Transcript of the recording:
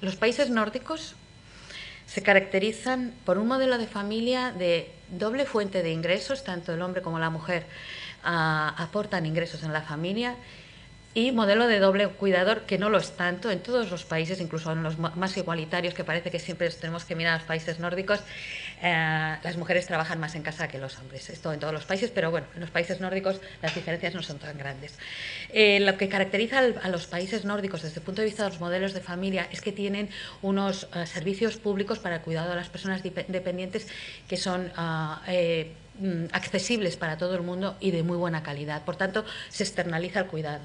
Los países nórdicos se caracterizan por un modelo de familia de doble fuente de ingresos, tanto el hombre como la mujer ah, aportan ingresos en la familia y modelo de doble cuidador, que no lo es tanto en todos los países, incluso en los más igualitarios, que parece que siempre tenemos que mirar a los países nórdicos, eh, las mujeres trabajan más en casa que los hombres. Esto en todos los países, pero bueno, en los países nórdicos las diferencias no son tan grandes. Eh, lo que caracteriza a los países nórdicos desde el punto de vista de los modelos de familia es que tienen unos eh, servicios públicos para el cuidado de las personas dependientes que son... Ah, mm, accesibles para todo el mundo y de muy buena calidad. Por tanto, se externaliza el cuidado.